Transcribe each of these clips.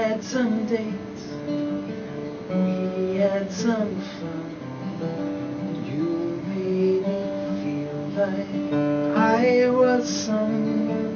had some dates, we had some fun. You made me feel like I was someone.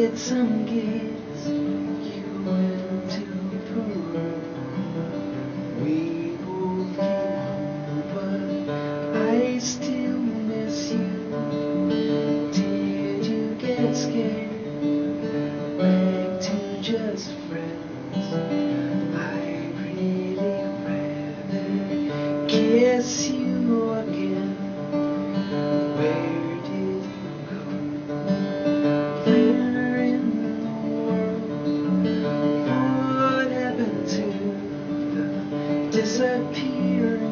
get some gifts you went to prove we both keep but I still miss you. Did you get scared? Back to just friends. I really rather kiss you again. disappearing.